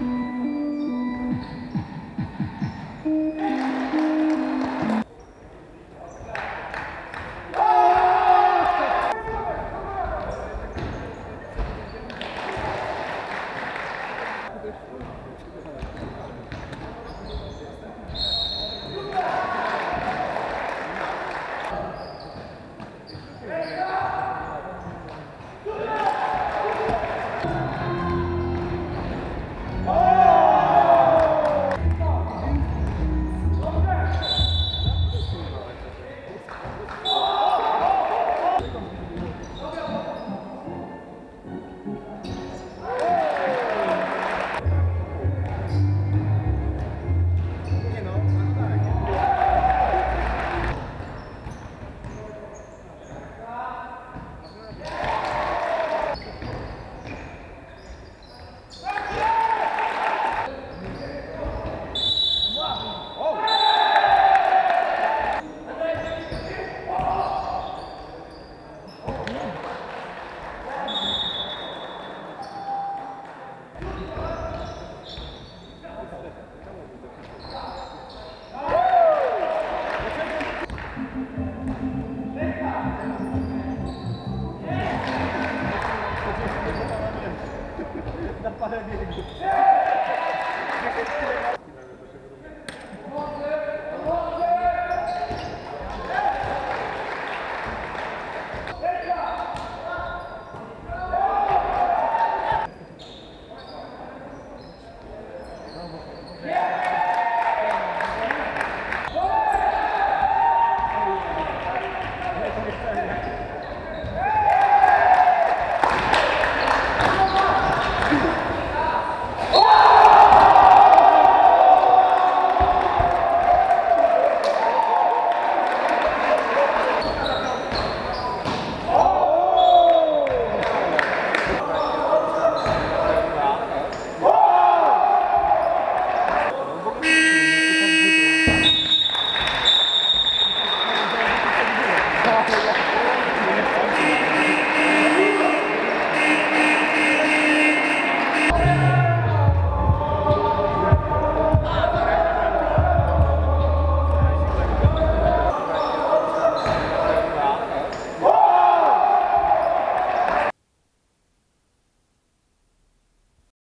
嗯。Yeah!